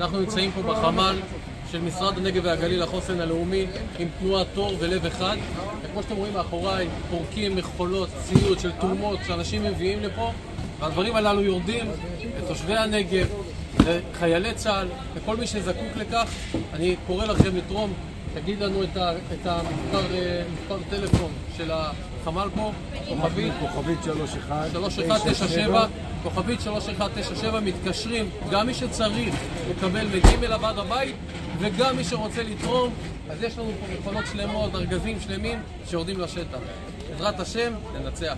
אנחנו נמצאים פה בחמ"ל של משרד הנגב והגליל, החוסן הלאומי, עם תנועת תור ולב אחד. וכמו שאתם רואים מאחוריי, פורקים מכולות, ציוד של תרומות שאנשים מביאים לפה, והדברים הללו יורדים לתושבי הנגב, לחיילי צה"ל, לכל מי שזקוק לכך. אני קורא לכם לתרום, תגיד לנו את, ה, את המספר אה, מספר טלפון של החמ"ל פה, כוכבית כוכבית 31. 3197, כוכבית 3197, מתקשרים, גם מי שצריך לקבל, מגיעים אליו עד הבית, וגם מי שרוצה לתרום, אז יש לנו פה מכונות שלמות, ארגזים שלמים שיורדים לשטח. בעזרת השם, ננצח.